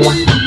one.